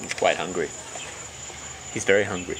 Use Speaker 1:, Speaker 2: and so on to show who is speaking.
Speaker 1: He's quite hungry. He's very hungry.